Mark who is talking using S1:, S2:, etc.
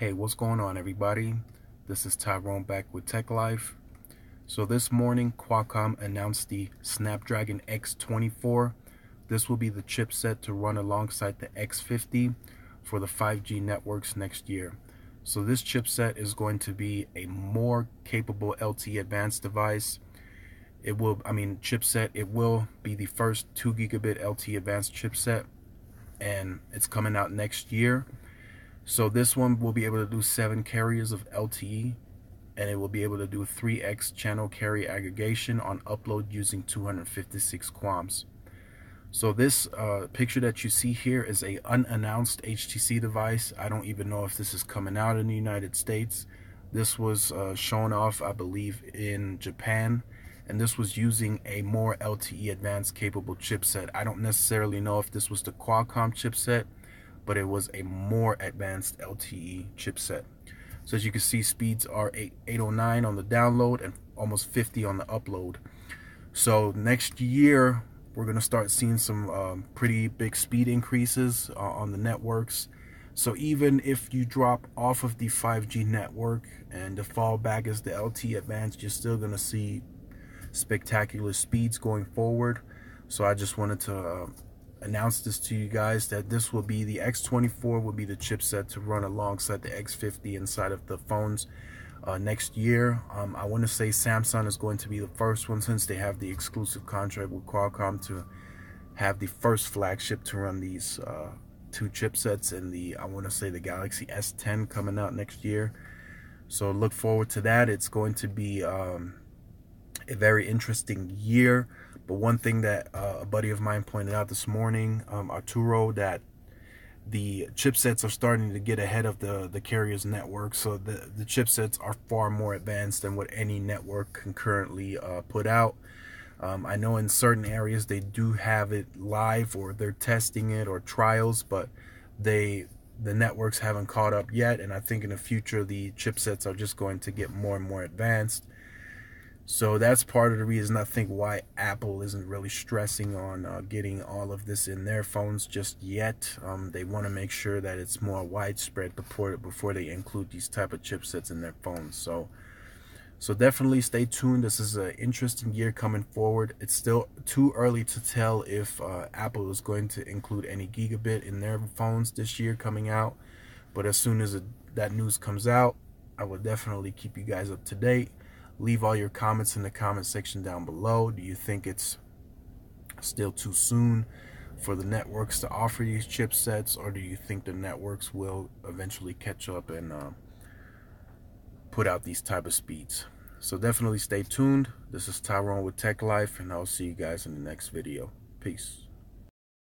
S1: Hey, what's going on everybody? This is Tyrone back with Tech Life. So this morning Qualcomm announced the Snapdragon X24. This will be the chipset to run alongside the X50 for the 5G networks next year. So this chipset is going to be a more capable LTE advanced device. It will, I mean, chipset, it will be the first 2 gigabit LTE advanced chipset and it's coming out next year. So this one will be able to do seven carriers of LTE and it will be able to do 3x channel carrier aggregation on upload using 256 QAMs. So this uh, picture that you see here is a unannounced HTC device. I don't even know if this is coming out in the United States. This was uh, shown off, I believe, in Japan, and this was using a more LTE advanced capable chipset. I don't necessarily know if this was the Qualcomm chipset but it was a more advanced LTE chipset. So as you can see, speeds are 8, 809 on the download and almost 50 on the upload. So next year, we're going to start seeing some um, pretty big speed increases uh, on the networks. So even if you drop off of the 5G network and the fallback is the LTE Advanced, you're still going to see spectacular speeds going forward. So I just wanted to uh, announce this to you guys that this will be the X24 will be the chipset to run alongside the X50 inside of the phones uh, next year. Um, I want to say Samsung is going to be the first one since they have the exclusive contract with Qualcomm to have the first flagship to run these uh, two chipsets in the I want to say the Galaxy S10 coming out next year. So look forward to that. It's going to be um, a very interesting year. But one thing that uh, a buddy of mine pointed out this morning, um, Arturo, that the chipsets are starting to get ahead of the the carrier's network. So the the chipsets are far more advanced than what any network can currently uh, put out. Um, I know in certain areas they do have it live or they're testing it or trials, but they the networks haven't caught up yet. And I think in the future the chipsets are just going to get more and more advanced. So that's part of the reason I think why Apple isn't really stressing on uh, getting all of this in their phones just yet. Um, they want to make sure that it's more widespread before before they include these type of chipsets in their phones. So, so definitely stay tuned. This is an interesting year coming forward. It's still too early to tell if uh, Apple is going to include any gigabit in their phones this year coming out. But as soon as it, that news comes out, I will definitely keep you guys up to date leave all your comments in the comment section down below. Do you think it's still too soon for the networks to offer these chipsets, or do you think the networks will eventually catch up and uh, put out these type of speeds? So definitely stay tuned. This is Tyrone with Tech Life, and I'll see you guys in the next video. Peace.